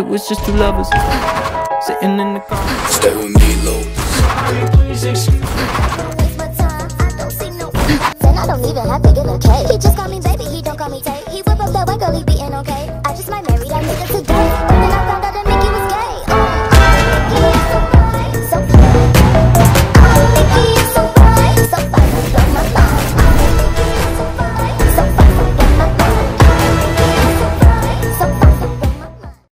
It was just two lovers sitting in the car. Stay with me, low. Please excuse waste my time. I don't see no. Then I don't even have to give a K. He just call me baby, he don't call me Tate. He whip up that white girl, he beating okay. I just might marry that nigga today.